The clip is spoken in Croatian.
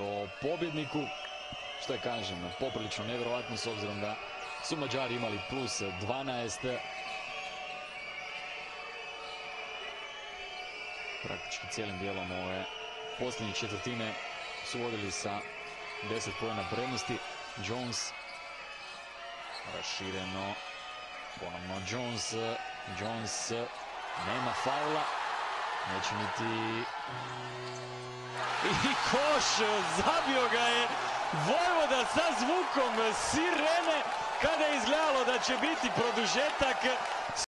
o pobjedniku, što kažem, poprilično nevjerojatno s obzirom da su Mađari imali plus 12. Praktički cijelim dijelom ove posljednje četvrtine su vodili sa 10 pojena prednosti. Jones rašireno, ponovno Jones, Jones nema faula, neće niti i koš, zabio ga je Vojvoda sa zvukom sirene kada je izgledalo da će biti produžetak